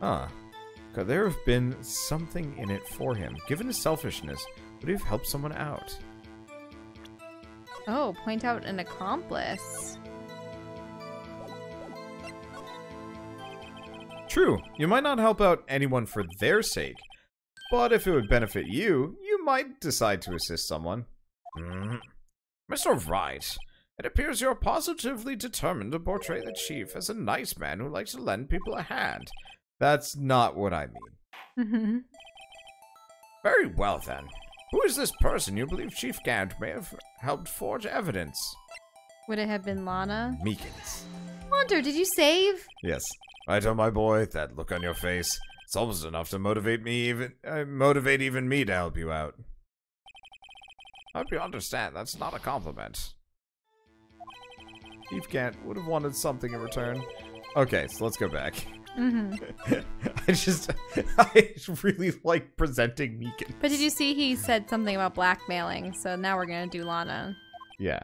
Huh. Could there have been something in it for him? Given his selfishness, would he have helped someone out? Oh, point out an accomplice. True, you might not help out anyone for their sake, but if it would benefit you, you might decide to assist someone. Mm. Mr. Wright, it appears you're positively determined to portray the chief as a nice man who likes to lend people a hand. That's not what I mean. Mm-hmm. Very well then. Who is this person you believe Chief Gant may have helped forge evidence? Would it have been Lana? Meekins. Hunter, did you save? Yes. Right on, my boy. That look on your face. It's almost enough to motivate me even uh, motivate even me to help you out. I hope you understand that's not a compliment. Chief Gant would have wanted something in return. Okay, so let's go back. Mm-hmm. I just, I really like presenting Meekins. But did you see he said something about blackmailing? So now we're gonna do Lana. Yeah.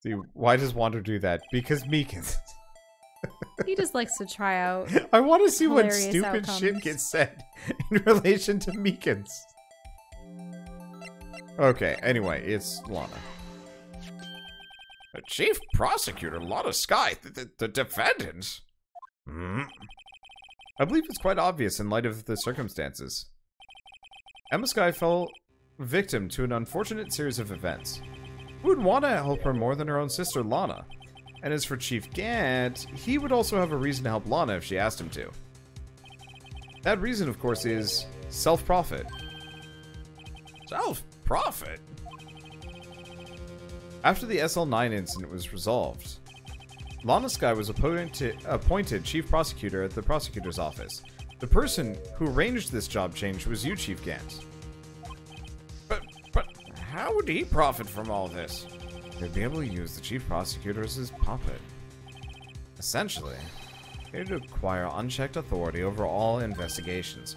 See, why does Wander do that? Because Meekins. He just likes to try out. I want to see what stupid shit gets said in relation to Meekins. Okay, anyway, it's Lana. The chief prosecutor, Lana Skye, the, the, the defendant. Hmm. I believe it's quite obvious in light of the circumstances. Ema Skye fell victim to an unfortunate series of events. Who would want to help her more than her own sister, Lana? And as for Chief Gant, he would also have a reason to help Lana if she asked him to. That reason, of course, is self-profit. Self-profit? After the SL9 incident was resolved, Lana Skye was appointed, appointed chief prosecutor at the prosecutor's office. The person who arranged this job change was you, Chief Gant. But, but how would he profit from all this? They'd be able to use the chief prosecutor as his puppet. Essentially, he'd acquire unchecked authority over all investigations.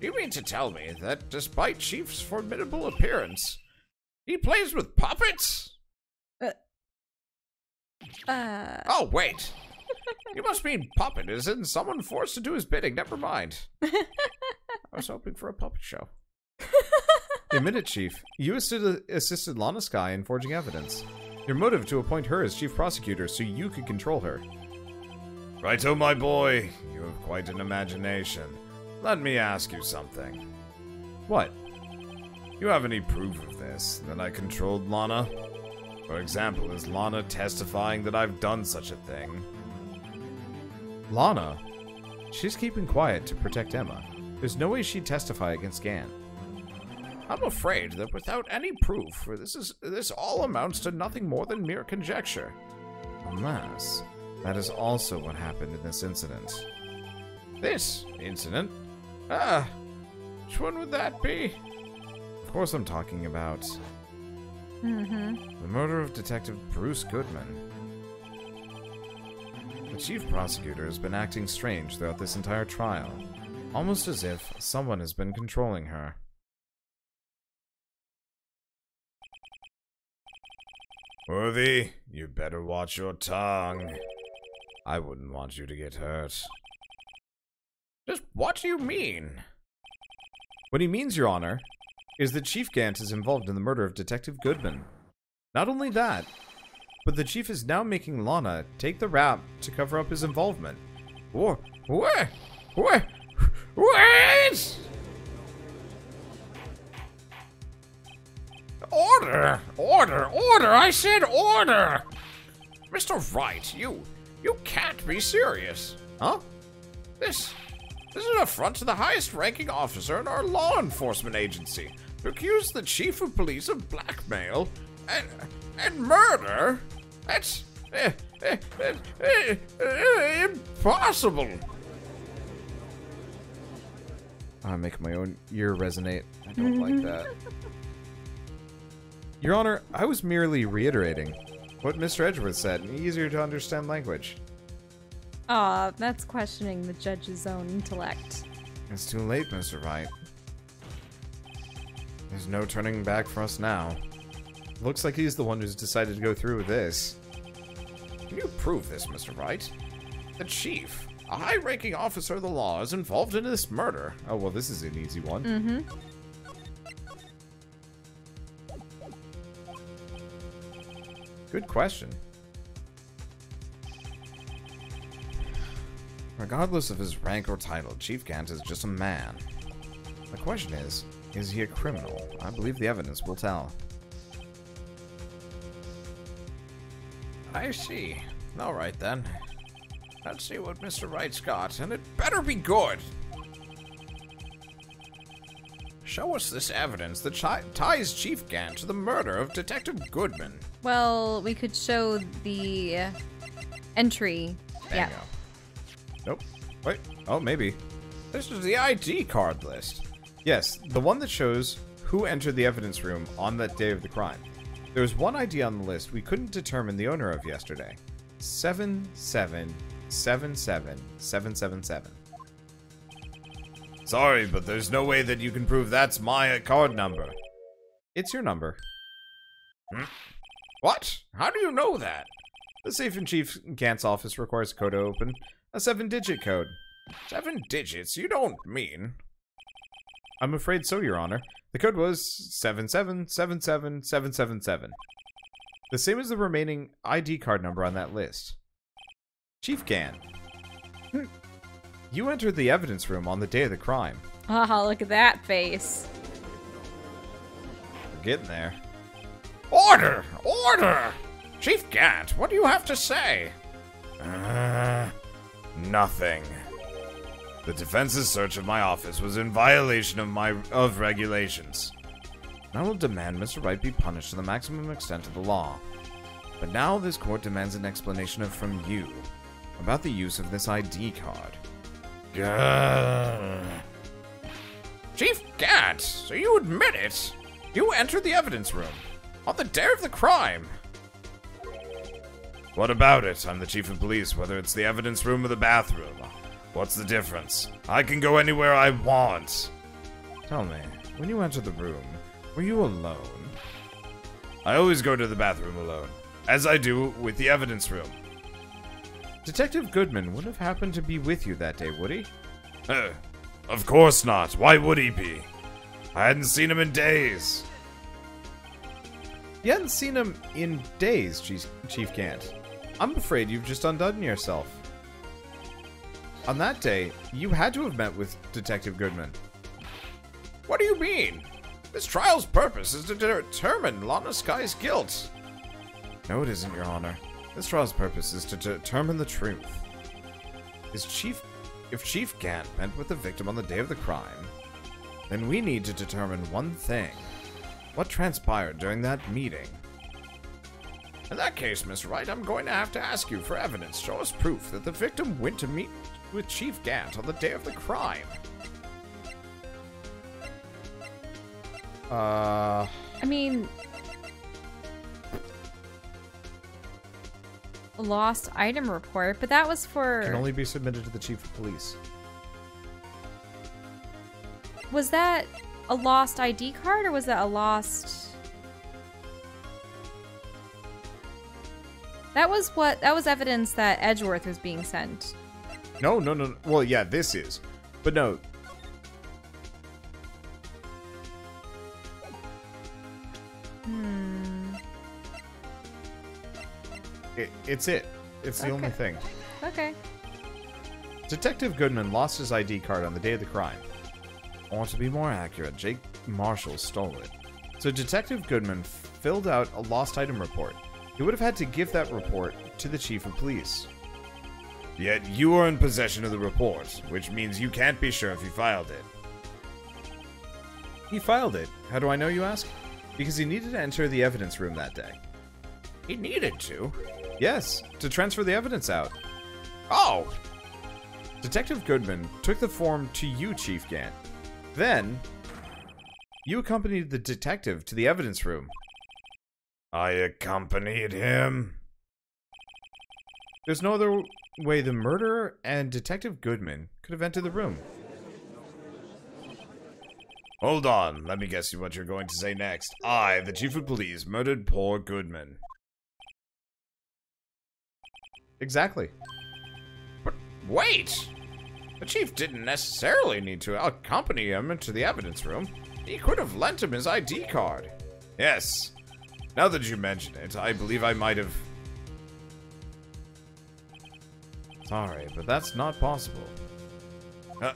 You mean to tell me that despite Chief's formidable appearance, he plays with puppets? Uh, Oh, wait. you must mean puppet is in someone forced to do his bidding. Never mind. I was hoping for a puppet show. Admit it, Chief. You assisted, assisted Lana Skye in forging evidence. Your motive to appoint her as chief prosecutor so you could control her. Righto, my boy. You have quite an imagination. Let me ask you something. What? You have any proof of this, that I controlled Lana? For example, is Lana testifying that I've done such a thing? Lana? She's keeping quiet to protect Ema. There's no way she'd testify against Gant. I'm afraid that without any proof, this is this all amounts to nothing more than mere conjecture. Unless, that is also what happened in this incident. This incident? Ah, which one would that be? Of course I'm talking about mm-hmm. the murder of Detective Bruce Goodman. The chief prosecutor has been acting strange throughout this entire trial, almost as if someone has been controlling her. Worthy, you better watch your tongue. I wouldn't want you to get hurt. Just what do you mean? What he means, Your Honor, is that Chief Gant is involved in the murder of Detective Goodman. Not only that, but the Chief is now making Lana take the rap to cover up his involvement. What? Order! Order! Order! I said order! Mr. Wright, you... you can't be serious. Huh? This... this is an affront to the highest ranking officer in our law enforcement agency. To accuse the chief of police of blackmail and... and murder? That's... eh, eh, eh, eh, eh, impossible! I make my own ear resonate. I don't like that. Your Honor, I was merely reiterating what Mr. Edgeworth said in easier to understand language. Aw, that's questioning the judge's own intellect. It's too late, Mr. Wright. There's no turning back for us now. Looks like he's the one who's decided to go through with this. Can you prove this, Mr. Wright? The chief, a high-ranking officer of the law, is involved in this murder. Oh, well, this is an easy one. Mm-hmm. Good question. Regardless of his rank or title, Chief Gant is just a man. The question is, is he a criminal? I believe the evidence will tell. I see. All right, then. Let's see what Mr. Wright's got, and it better be good. Show us this evidence that ties Chief Gant to the murder of Detective Goodman. Well, we could show the entry. yeah. Bingo. Nope. Wait. Oh, maybe. This is the ID card list. Yes, the one that shows who entered the evidence room on that day of the crime. There was one ID on the list we couldn't determine the owner of yesterday. 7777777. Sorry, but there's no way that you can prove that's my card number. It's your number. Hmm? What? How do you know that? The safe in Chief Gant's office requires a code to open. A seven digit code. Seven digits? You don't mean. I'm afraid so, Your Honor. The code was 7777777. The same as the remaining ID card number on that list. Chief Gant. You entered the evidence room on the day of the crime. Oh, look at that face. We're getting there. Order! Order! Chief Gant, what do you have to say? Uh, nothing. The defense's search of my office was in violation of my of regulations. I will demand Mr. Wright be punished to the maximum extent of the law. But now this court demands an explanation of, from you about the use of this ID card. Gah. Chief Gant, so you admit it? You entered the evidence room on the day of the crime. What about it? I'm the chief of police, whether it's the evidence room or the bathroom. What's the difference? I can go anywhere I want. Tell me, when you entered the room, were you alone? I always go to the bathroom alone, as I do with the evidence room. Detective Goodman would have happened to be with you that day, would he? Uh, of course not. Why would he be? I hadn't seen him in days. You hadn't seen him in days, Chief, Chief Gant. I'm afraid you've just undone yourself. On that day, you had to have met with Detective Goodman. What do you mean? This trial's purpose is to determine Lana Skye's guilt. No, it isn't, Your Honor. This trial's purpose is to determine the truth. Is Chief... If Chief Gant met with the victim on the day of the crime, then we need to determine one thing. What transpired during that meeting? In that case, Miss Wright, I'm going to have to ask you for evidence. Show us proof that the victim went to meet with Chief Gant on the day of the crime. Uh... I mean, lost item report, but that was for. Can only be submitted to the chief of police. Was that a lost ID card or was that a lost? That was what. That was evidence that Edgeworth was being sent. No, no, no. no. Well, yeah, this is, but no. Hmm. It, it's it. It's the only thing. Okay. Detective Goodman lost his ID card on the day of the crime. Or to be more accurate, Jake Marshall stole it. So Detective Goodman filled out a lost item report. He would have had to give that report to the chief of police. Yet you are in possession of the report, which means you can't be sure if he filed it. He filed it. How do I know, you ask? Because he needed to enter the evidence room that day. He needed to. Yes, to transfer the evidence out. Oh, Detective Goodman took the form to you, Chief Gant. Then, you accompanied the detective to the evidence room. I accompanied him? There's no other way the murderer and Detective Goodman could have entered the room. Hold on, let me guess what you're going to say next. I, the chief of police, murdered poor Goodman. Exactly. but wait! The chief didn't necessarily need to accompany him into the evidence room. He could have lent him his ID card. Yes. Now that you mention it, I believe I might have. Sorry, but that's not possible. Uh,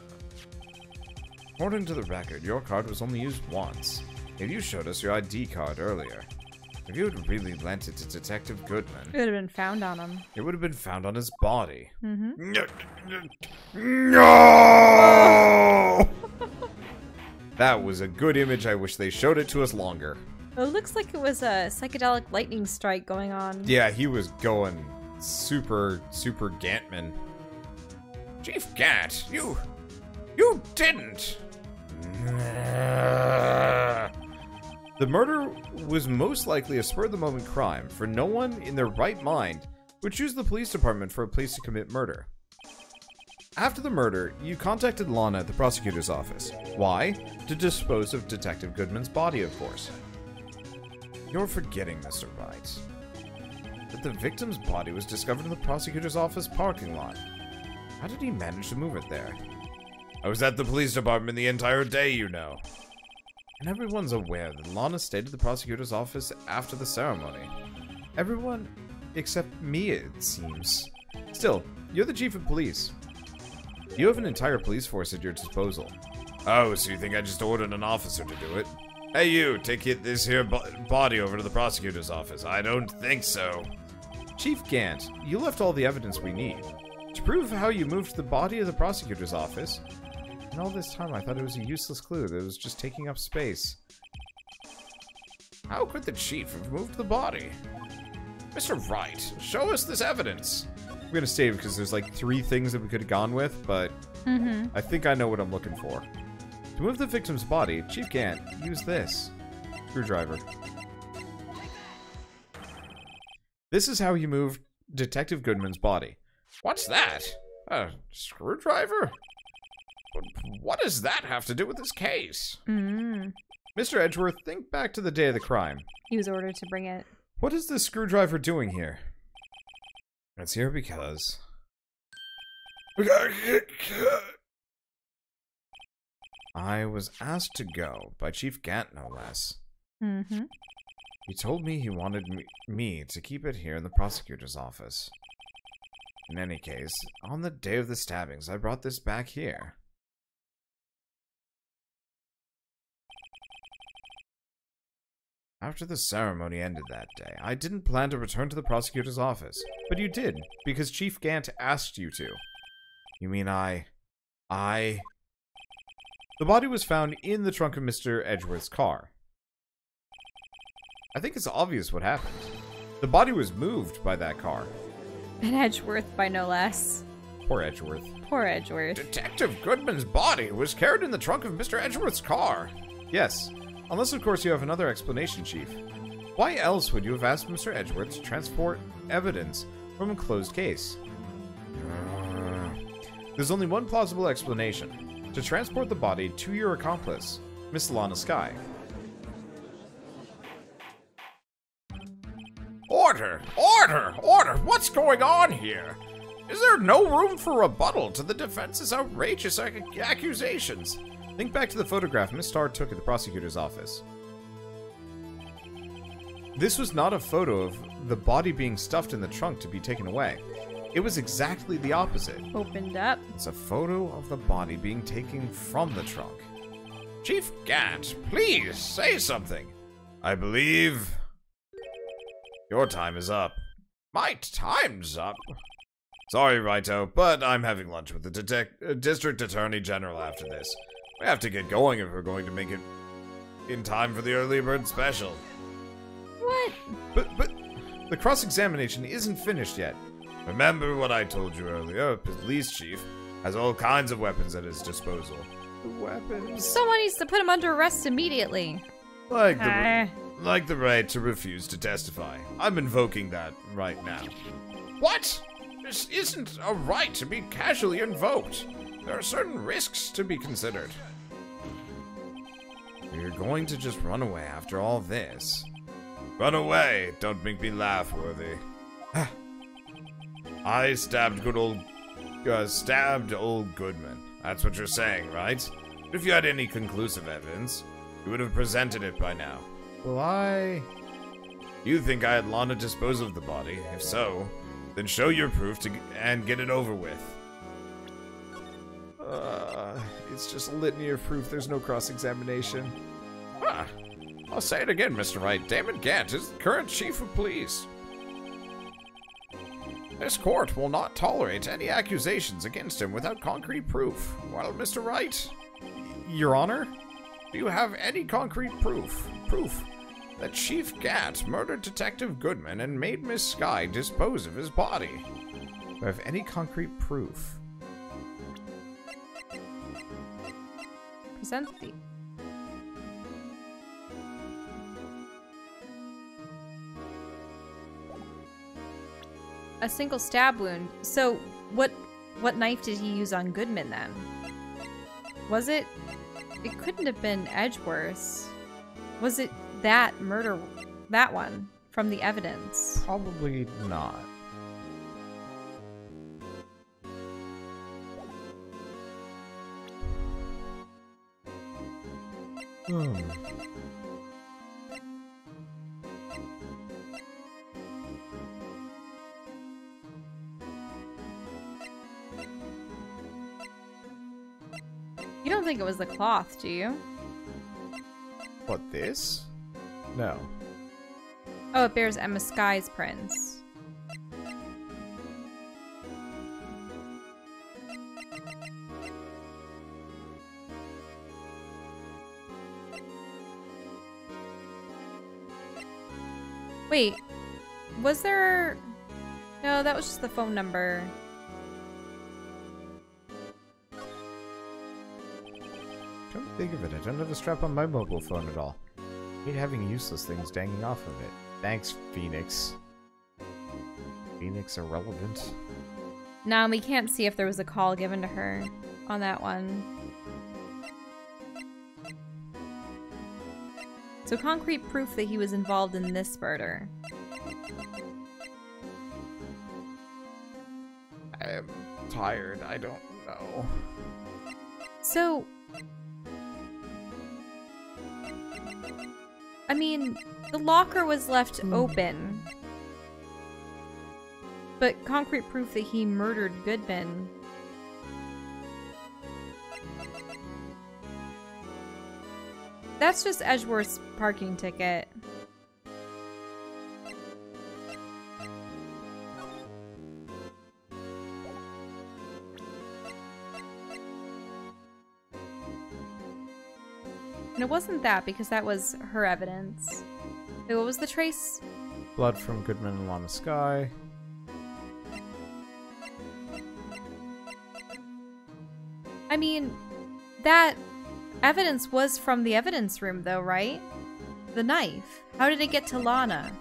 According to the record, your card was only used once. If you showed us your ID card earlier, if you had really lent it to Detective Goodman, It would have been found on him. it would have been found on his body. Mm-hmm. no! That was a good image. I wish they showed it to us longer. It looks like it was a psychedelic lightning strike going on. Yeah, he was going super, super Gantman. Chief Gant, you. You didn't. The murder was most likely a spur of the moment crime, for no one in their right mind would choose the police department for a place to commit murder. After the murder, you contacted Lana at the prosecutor's office. Why? To dispose of Detective Goodman's body, of course. You're forgetting, Mr. Wright, that the victim's body was discovered in the prosecutor's office parking lot. How did he manage to move it there? I was at the police department the entire day, you know. And everyone's aware that Lana stayed at the prosecutor's office after the ceremony. Everyone except me, it seems. Still, you're the chief of police. You have an entire police force at your disposal. Oh, so you think I just ordered an officer to do it? Hey, you, take this here bo- body over to the prosecutor's office. I don't think so. Chief Gant, you left all the evidence we need. To prove how you moved the body of the prosecutor's office. And all this time I thought it was a useless clue that was just taking up space. How could the chief have moved the body? Mr. Wright, show us this evidence. I'm gonna save because there's like three things that we could have gone with, but Mm-hmm. I think I know what I'm looking for. To move the victim's body, Chief Gant used this screwdriver. This is how he moved Detective Goodman's body. What's that? A screwdriver? What does that have to do with this case? Mm. Mr. Edgeworth, think back to the day of the crime. He was ordered to bring it. What is this screwdriver doing here? It's here because. I was asked to go by Chief Gant, no less. Mm-hmm. He told me he wanted me, to keep it here in the prosecutor's office. In any case, on the day of the stabbings, I brought this back here. After the ceremony ended that day, I didn't plan to return to the prosecutor's office. But you did, because Chief Gant asked you to. You mean I... I... The body was found in the trunk of Mr. Edgeworth's car. I think it's obvious what happened. The body was moved by that car. And Edgeworth by no less. Poor Edgeworth. Poor Edgeworth. Detective Goodman's body was carried in the trunk of Mr. Edgeworth's car. Yes, unless of course you have another explanation, Chief. Why else would you have asked Mr. Edgeworth to transport evidence from a closed case? There's only one plausible explanation. To transport the body to your accomplice, Miss Lana Skye. Order! Order! What's going on here? Is there no room for rebuttal to the defense's outrageous ac- accusations? Think back to the photograph Miss Starr took at the prosecutor's office. This was not a photo of the body being stuffed in the trunk to be taken away. It was exactly the opposite. Opened up. It's a photo of the body being taken from the trunk. Chief Gant, please say something. I believe your time is up. My time's up. Sorry, Raito, but I'm having lunch with the detec- uh, district attorney general after this. We have to get going if we're going to make it in time for the early bird special. What? But but the cross-examination isn't finished yet. Remember what I told you earlier. Police chief has all kinds of weapons at his disposal. Weapons. Someone needs to put him under arrest immediately. Like the. Like the right to refuse to testify. I'm invoking that right now. What? This isn't a right to be casually invoked. There are certain risks to be considered. You're going to just run away after all this. Run away! Don't make me laugh, Worthy. I stabbed good old uh, stabbed old Goodman. That's what you're saying, right? If you had any conclusive evidence, you would have presented it by now. Well, I. You think I had Lana dispose of the body? If so, then show your proof to g- and get it over with. Uh, it's just a litany of proof. There's no cross examination. Ah, I'll say it again, Mr. Wright. Damon Gant is the current chief of police. This court will not tolerate any accusations against him without concrete proof. Well, Mr. Wright, Your Honor? do you have any concrete proof? Proof that Chief Gant murdered Detective Goodman and made Miss Skye dispose of his body. Do I have any concrete proof? Present the. A single stab wound. So, what what knife did he use on Goodman then? Was it? It couldn't have been Edgeworth's. Was it that murder? That one from the evidence. Probably not. Hmm. You don't think it was the cloth, do you? What, this? No. Oh, it bears Ema Skye's prints. Wait, was there... No, that was just the phone number. To think of it, I don't have a strap on my mobile phone at all. I hate having useless things dangling off of it. Thanks, Phoenix. Phoenix irrelevant. Now we can't see if there was a call given to her on that one. So concrete proof that he was involved in this murder. I am tired. I don't know. So I mean, the locker was left hmm. open. But concrete proof that he murdered Goodman. That's just Edgeworth's parking ticket. And it wasn't that because that was her evidence. Wait, what was the trace? Blood from Goodman and Lana Skye. I mean, that evidence was from the evidence room, though, right? The knife. How did it get to Lana?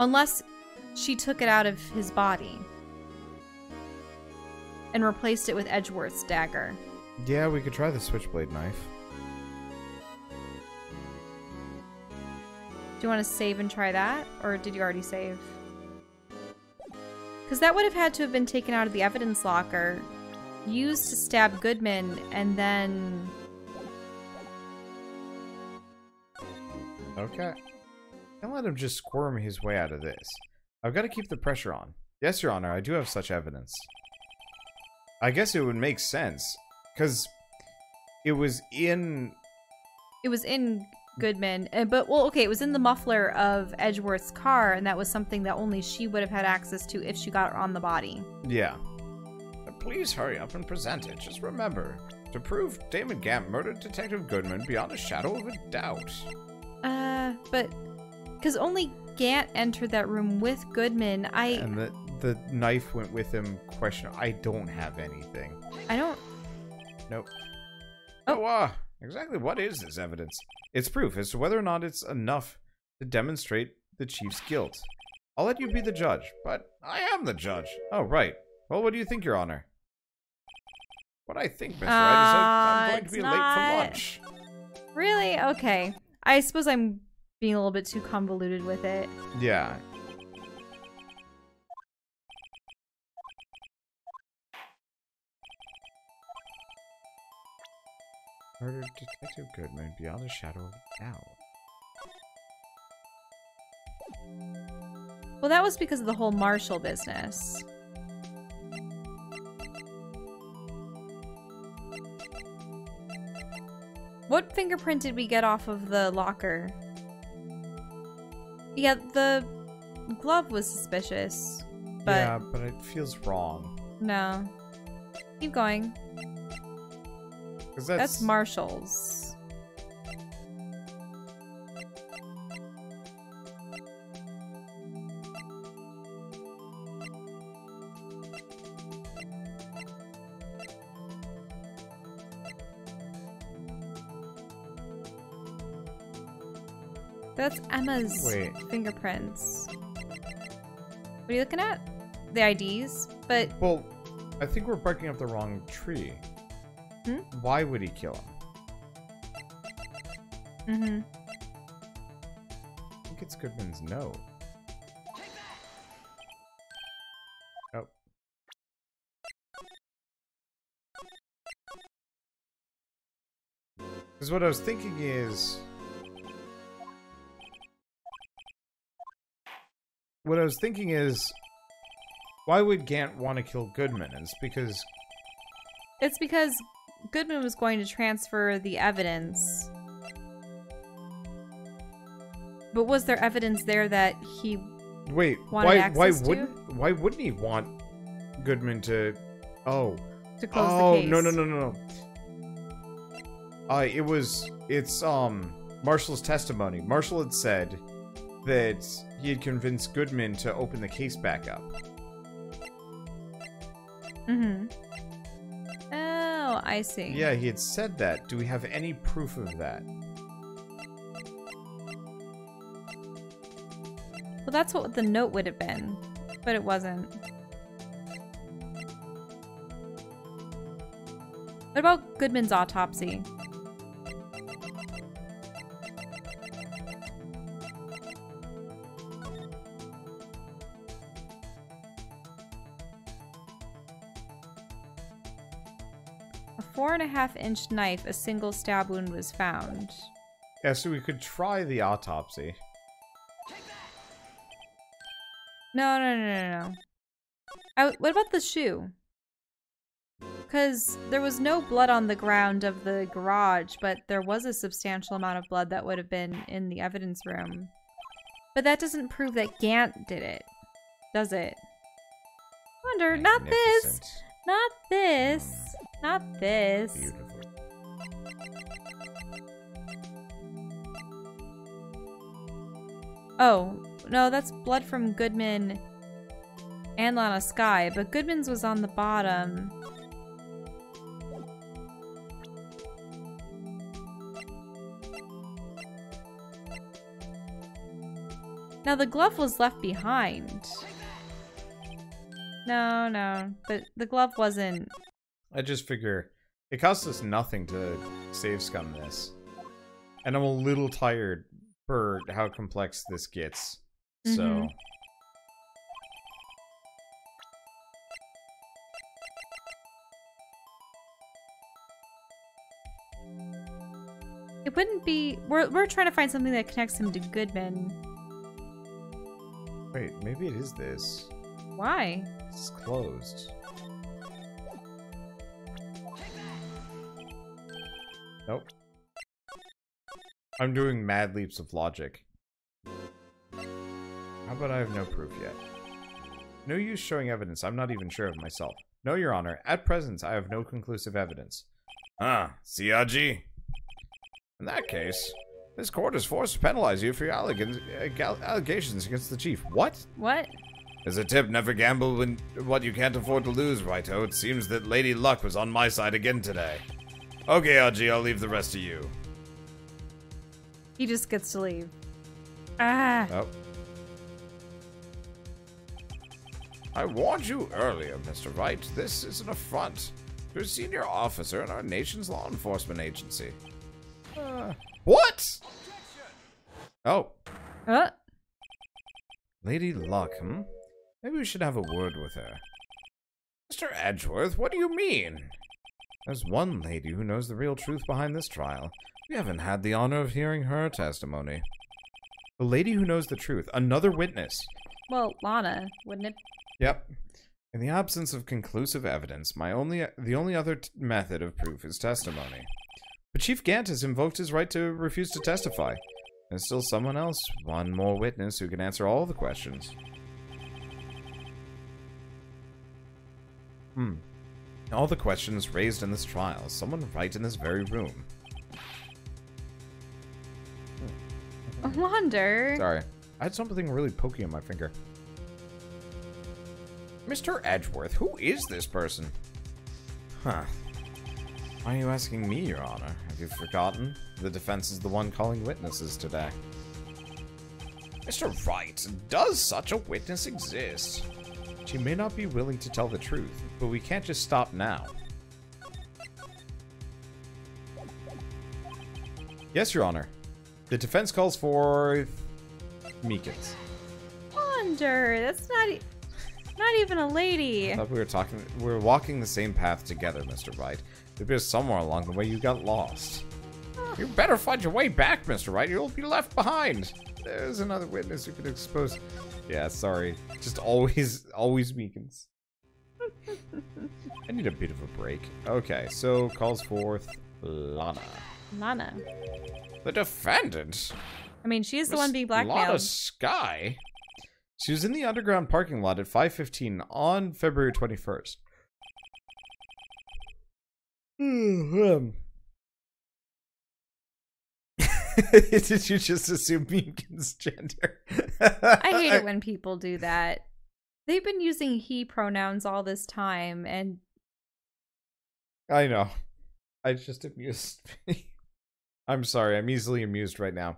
Unless she took it out of his body and replaced it with Edgeworth's dagger. Yeah, we could try the switchblade knife. Do you want to save and try that? Or did you already save? Because that would have had to have been taken out of the evidence locker, used to stab Goodman, and then. Okay. Can't let him just squirm his way out of this. I've got to keep the pressure on. Yes, Your Honor, I do have such evidence. I guess it would make sense. Because it was in. It was in Goodman, uh, but well, okay, it was in the muffler of Edgeworth's car, and that was something that only she would have had access to if she got on the body. Yeah. But please hurry up and present it. Just remember, to prove Damon Gant murdered Detective Goodman beyond a shadow of a doubt. Uh, but because only Gant entered that room with Goodman, I And the, the knife went with him. Question I don't have anything. I don't. Nope. Oh, uh, exactly what is this evidence? It's proof as to whether or not it's enough to demonstrate the chief's guilt. I'll let you be the judge, but. I am the judge. Oh, right. Well, what do you think, Your Honor? What I think, Mr. Wright, is that I'm Uh, going to be late for lunch. Really? Okay. I suppose I'm being a little bit too convoluted with it. Yeah. Murdered Detective Goodman beyond a shadow of a doubt. Well, that was because of the whole Marshall business. What fingerprint did we get off of the locker? Yeah, the glove was suspicious, but yeah, but it feels wrong. no. Keep going. Because That's, that's, Marshall's. That's Ema's Wait. fingerprints. What are you looking at? The IDs? But Well, I think we're barking up the wrong tree. Hmm? Why would he kill him? mhm. I think it's Goodman's note. Oh. Because what I was thinking is... What I was thinking is... Why would Gant want to kill Goodman? It's because... It's because Goodman was going to transfer the evidence. But was there evidence there that he Wait, Wanted why why wouldn't why wouldn't he want Goodman to Oh. to close oh, the case? Oh no no no no no. Uh it was it's um Marshall's testimony. Marshall had said that he had convinced Goodman to open the case back up. Mm-hmm. I see. Yeah, he had said that. Do we have any proof of that? Well, that's what the note would have been, but it wasn't. What about Goodman's autopsy? Half inch knife, a single stab wound was found. Yeah, so we could try the autopsy. No, no, no, no, no. I, what about the shoe? Because there was no blood on the ground of the garage, but there was a substantial amount of blood that would have been in the evidence room. But that doesn't prove that Gant did it, does it? Wander, not this, not this, not this. Beautiful. Oh, no, that's blood from Goodman and Lana Skye, but Goodman's was on the bottom. Now the glove was left behind. No, no, but the glove wasn't. I just figure it costs us nothing to save scum this. And I'm a little tired for how complex this gets. So Mhm. It wouldn't be. We're, we're trying to find something that connects him to Goodman. wait, maybe it is this. Why? It's closed. I'm doing mad leaps of logic. How about I have no proof yet? No use showing evidence. I'm not even sure of myself. No, Your Honor. At present, I have no conclusive evidence. Ah, CRG. In that case, this court is forced to penalize you for your alleg- uh, allegations against the chief. What? What? As a tip, never gamble when what you can't afford to lose, Righto. It seems that Lady Luck was on my side again today. Okay, RG, I'll leave the rest to you. He just gets to leave. Ah. Oh. I warned you earlier, Mr. Wright. This is an affront to a senior officer in our nation's law enforcement agency. Uh, What? oh. Uh, Lady Luck, hmm? Maybe we should have a word with her. Mr. Edgeworth, what do you mean? There's one lady who knows the real truth behind this trial. We haven't had the honor of hearing her testimony. The lady who knows the truth. Another witness. Well, Lana, wouldn't it? Yep. In the absence of conclusive evidence, my only the only other t- method of proof is testimony. But Chief Gant has invoked his right to refuse to testify. There's still someone else, one more witness who can answer all the questions. Hmm. All the questions raised in this trial, someone right in this very room. I wonder. Sorry. I had something really pokey on my finger. Mr. Edgeworth, who is this person? Huh. Why are you asking me, Your Honor? Have you forgotten? The defense is the one calling witnesses today. Mr. Wright, does such a witness exist? She may not be willing to tell the truth, but we can't just stop now. Yes, Your Honor. The defense calls for... Meekins. Wander. That's not. E not even a lady. I thought we were talking... We were walking the same path together, Mr. Wright. It appears somewhere along the way you got lost. You ah. better find your way back, Mr. Wright. You'll be left behind. There's another witness who could expose... Yeah, sorry. Just always, always Meekins. I need a bit of a break. Okay, so calls forth Lana. Lana. The defendant? I mean, she's the one being blackmailed. Lana Skye? She was in the underground parking lot at 5.15 on February 21st. Um. Did you just assume Meekins' gender? I hate it when people do that. They've been using he pronouns all this time, and I know. I just amused me. I'm sorry, I'm easily amused right now.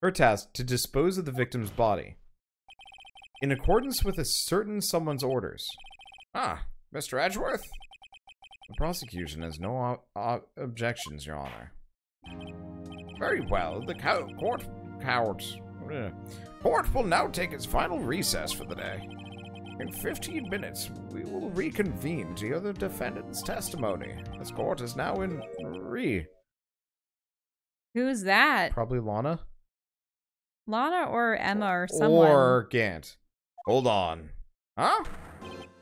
Her task to dispose of the victim's body. In accordance with a certain someone's orders. Ah, Mr. Edgeworth? The prosecution has no objections, Your Honor. Very well. The cow court uh, Court will now take its final recess for the day. In 15 minutes, we will reconvene to hear the defendant's testimony. This court is now in re. Who's that? Probably Lana? Lana or Ema or someone? Or Gant. Hold on. Huh?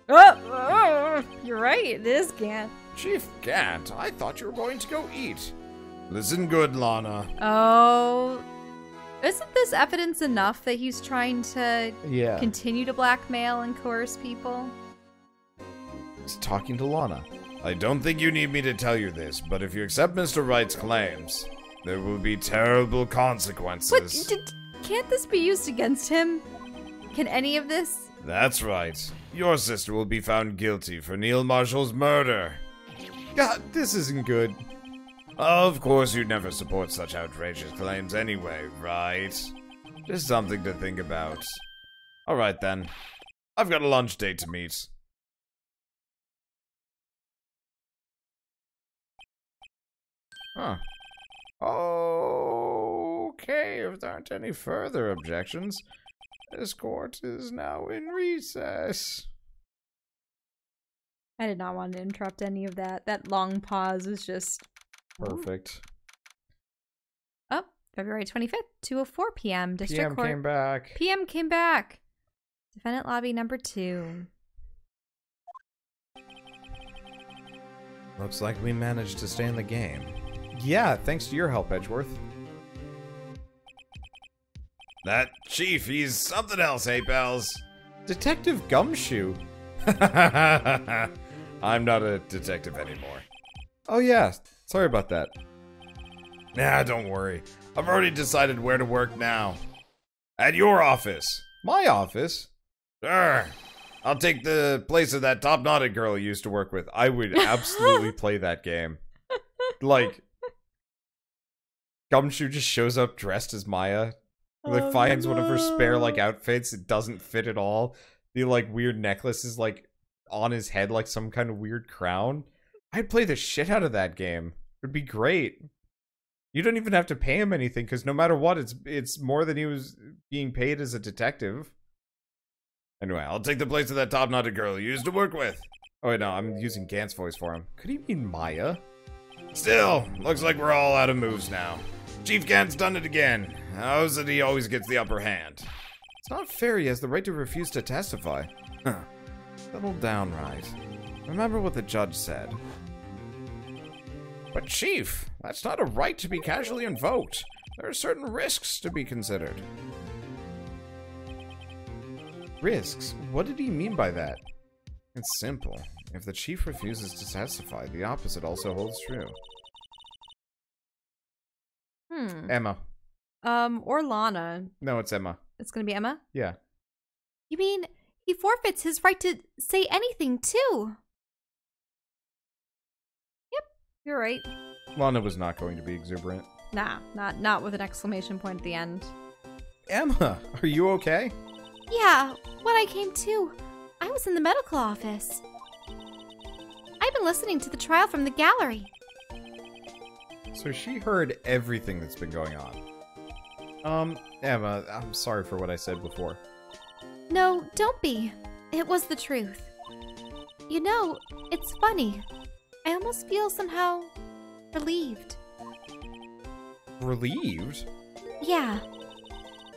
Oh, oh, you're right. It is Gant. Chief Gant, I thought you were going to go eat. Listen good, Lana. Oh, isn't this evidence enough that he's trying to Yeah. continue to blackmail and coerce people? He's talking to Lana. I don't think you need me to tell you this, but if you accept Mr. Wright's claims, there will be terrible consequences. Did, can't this be used against him? Can any of this? That's right. Your sister will be found guilty for Neil Marshall's murder. God, this isn't good. Of course, you'd never support such outrageous claims anyway, right? Just something to think about. Alright then. I've got a lunch date to meet. Huh. Okay, if there aren't any further objections, this court is now in recess. I did not want to interrupt any of that. That long pause was just Perfect. oh, February 25th, 2:04 p.m. District PM Court. came back. PM came back. Defendant lobby number 2. Looks like we managed to stay in the game. Yeah, thanks to your help, Edgeworth. That chief, he's something else, hey pals? Detective Gumshoe. I'm not a detective anymore. Oh yeah, sorry about that. Nah, don't worry. I've already decided where to work now. At your office. My office. Sure. I'll take the place of that top knotted girl you used to work with. I would absolutely play that game. Like, Gumshoe just shows up dressed as Maya. Like, Oh, finds one of her spare like outfits. It doesn't fit at all. The like weird necklace is like on his head, like some kind of weird crown. I'd play the shit out of that game. It'd be great. You don't even have to pay him anything because no matter what, it's it's more than he was being paid as a detective. Anyway, I'll take the place of that top knotted girl you used to work with. Oh, wait, no, I'm using Gant's voice for him. Could he mean Maya? Still, looks like we're all out of moves now. Chief Gant's done it again. How's it he always gets the upper hand? It's not fair he has the right to refuse to testify. Huh. Down, Wright. Remember what the judge said. But Chief, that's not a right to be casually invoked. There are certain risks to be considered. Risks? What did he mean by that? It's simple. If the chief refuses to testify, the opposite also holds true. Hmm. Ema. Um, or Lana. No, it's Ema. It's gonna be Ema? Yeah. You mean he forfeits his right to say anything, too? Yep, you're right. Lana was not going to be exuberant. Nah, not not with an exclamation point at the end. Ema, are you okay? Yeah, when I came to, I was in the medical office. I've been listening to the trial from the gallery. So she heard everything that's been going on. Um, Ema, I'm sorry for what I said before. No, don't be. It was the truth. You know, it's funny. I almost feel somehow relieved. Relieved? Yeah.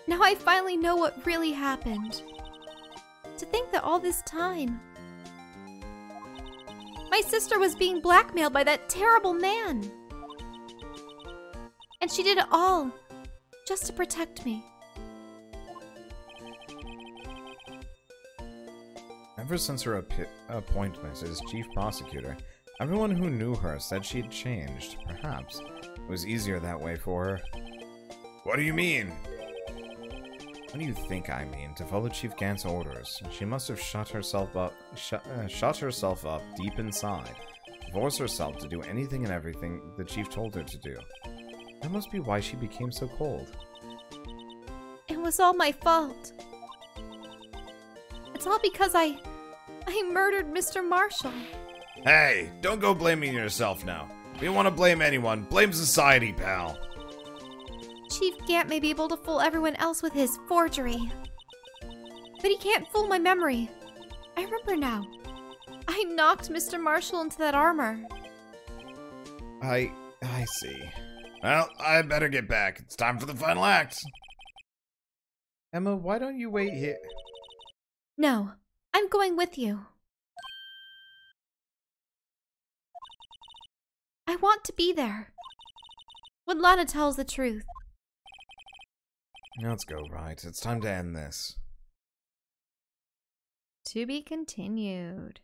Now I finally know what really happened. To think that all this time. My sister was being blackmailed by that terrible man. And she did it all just to protect me. Ever since her api- appointment as chief prosecutor, everyone who knew her said she'd changed. Perhaps it was easier that way for her. What do you mean? What do you think I mean? To follow Chief Gant's orders, she must have shut herself up, shut, uh, shut herself up deep inside, forced herself to do anything and everything the chief told her to do. That must be why she became so cold. It was all my fault. It's all because I. I murdered Mr. Marshall. Hey, don't go blaming yourself now. If you want to blame anyone, blame society, pal. Chief Gant may be able to fool everyone else with his forgery. But he can't fool my memory. I remember now. I knocked Mr. Marshall into that armor. I. I see. Well, I better get back. It's time for the final act. Ema, why don't you wait here? No, I'm going with you. I want to be there. When Lana tells the truth. Let's go, Wright. It's time to end this. To be continued.